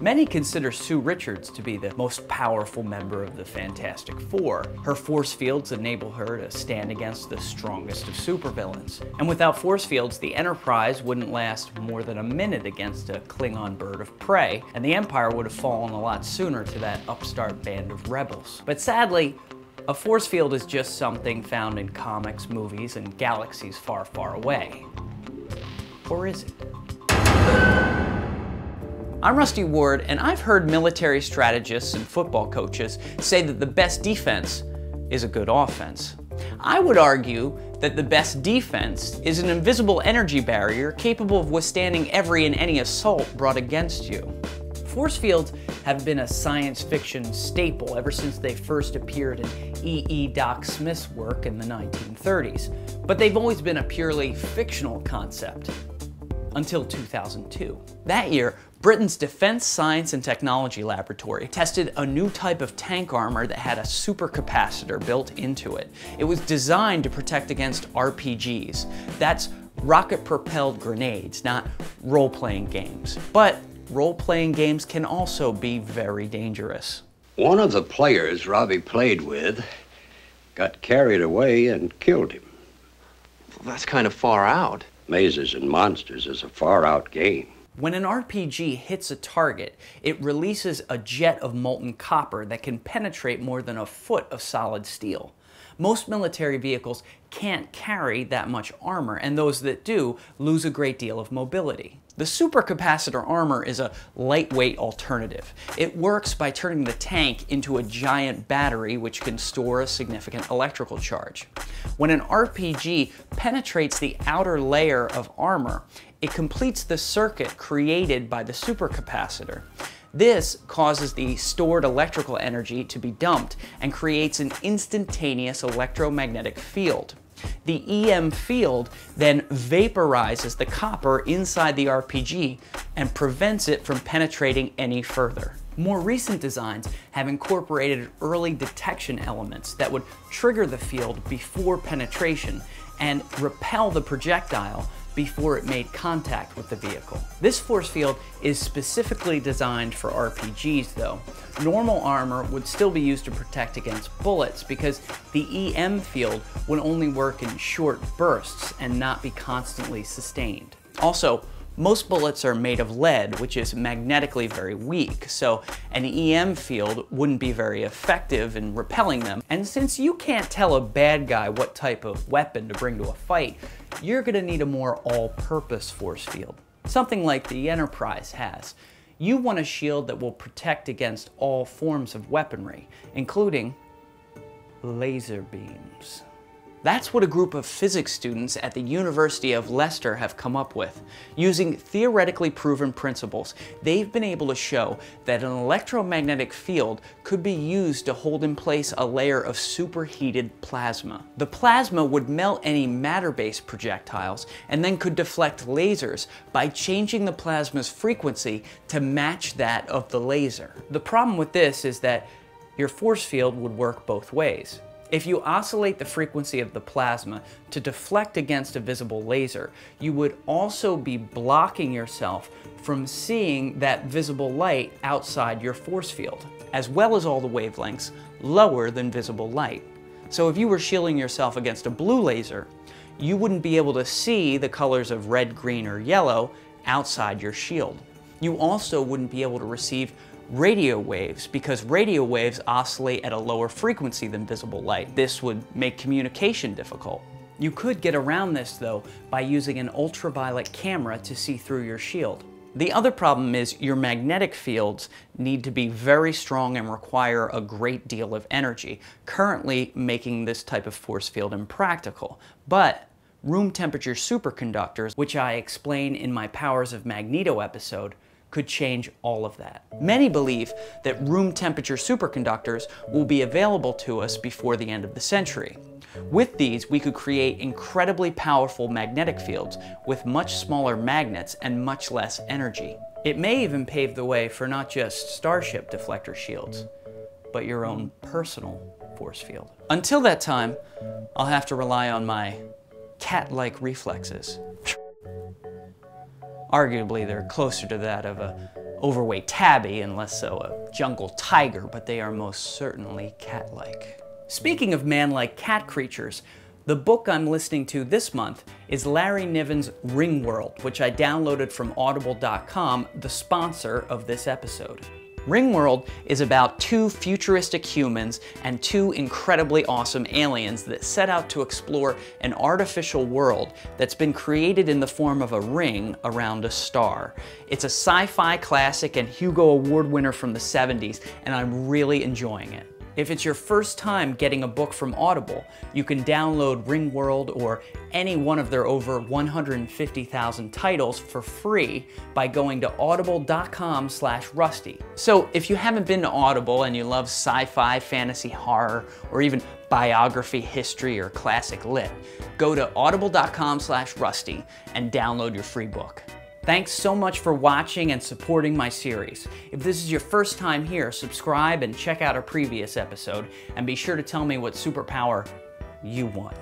Many consider Sue Richards to be the most powerful member of the Fantastic Four. Her force fields enable her to stand against the strongest of supervillains. And without force fields, the Enterprise wouldn't last more than a minute against a Klingon bird of prey, and the Empire would have fallen a lot sooner to that upstart band of rebels. But sadly, a force field is just something found in comics, movies, and galaxies far, far away. Or is it? I'm Rusty Ward, and I've heard military strategists and football coaches say that the best defense is a good offense. I would argue that the best defense is an invisible energy barrier capable of withstanding every and any assault brought against you. Force fields have been a science fiction staple ever since they first appeared in E. E. Doc Smith's work in the 1930s, but they've always been a purely fictional concept until 2002. That year, Britain's Defense Science and Technology Laboratory tested a new type of tank armor that had a supercapacitor built into it. It was designed to protect against RPGs. That's rocket-propelled grenades, not role-playing games. But role-playing games can also be very dangerous. One of the players Robbie played with got carried away and killed him. Well, that's kind of far out. Mazes and Monsters is a far out game. When an RPG hits a target, it releases a jet of molten copper that can penetrate more than a foot of solid steel. Most military vehicles can't carry that much armor, and those that do lose a great deal of mobility. The supercapacitor armor is a lightweight alternative. It works by turning the tank into a giant battery which can store a significant electrical charge. When an RPG penetrates the outer layer of armor, it completes the circuit created by the supercapacitor. This causes the stored electrical energy to be dumped and creates an instantaneous electromagnetic field. The EM field then vaporizes the copper inside the RPG and prevents it from penetrating any further. More recent designs have incorporated early detection elements that would trigger the field before penetration and repel the projectile before it made contact with the vehicle. This force field is specifically designed for RPGs though. Normal armor would still be used to protect against bullets because the EM field would only work in short bursts and not be constantly sustained. Also, most bullets are made of lead, which is magnetically very weak, so an EM field wouldn't be very effective in repelling them. And since you can't tell a bad guy what type of weapon to bring to a fight, you're gonna need a more all-purpose force field. Something like the Enterprise has. You want a shield that will protect against all forms of weaponry, including laser beams. That's what a group of physics students at the University of Leicester have come up with. Using theoretically proven principles, they've been able to show that an electromagnetic field could be used to hold in place a layer of superheated plasma. The plasma would melt any matter-based projectiles and then could deflect lasers by changing the plasma's frequency to match that of the laser. The problem with this is that your force field would work both ways. If you oscillate the frequency of the plasma to deflect against a visible laser, you would also be blocking yourself from seeing that visible light outside your force field, as well as all the wavelengths lower than visible light. So if you were shielding yourself against a blue laser, you wouldn't be able to see the colors of red, green, or yellow outside your shield. You also wouldn't be able to receive radio waves because radio waves oscillate at a lower frequency than visible light. This would make communication difficult. You could get around this though by using an ultraviolet camera to see through your shield. The other problem is your magnetic fields need to be very strong and require a great deal of energy, currently making this type of force field impractical. But room temperature superconductors, which I explain in my Powers of Magneto episode, could change all of that. Many believe that room temperature superconductors will be available to us before the end of the century. With these, we could create incredibly powerful magnetic fields with much smaller magnets and much less energy. It may even pave the way for not just Starship deflector shields, but your own personal force field. Until that time, I'll have to rely on my cat-like reflexes. Arguably, they're closer to that of a overweight tabby, and less so a jungle tiger, but they are most certainly cat-like. Speaking of man-like cat creatures, the book I'm listening to this month is Larry Niven's Ringworld, which I downloaded from audible.com, the sponsor of this episode. Ringworld is about two futuristic humans and two incredibly awesome aliens that set out to explore an artificial world that's been created in the form of a ring around a star. It's a sci-fi classic and Hugo Award winner from the 70s, and I'm really enjoying it. If it's your first time getting a book from Audible, you can download Ringworld or any one of their over 150,000 titles for free by going to audible.com slash rusty. So if you haven't been to Audible and you love sci-fi, fantasy, horror, or even biography, history, or classic lit, go to audible.com slash rusty and download your free book. Thanks so much for watching and supporting my series. If this is your first time here, subscribe and check out a previous episode, and be sure to tell me what superpower you want.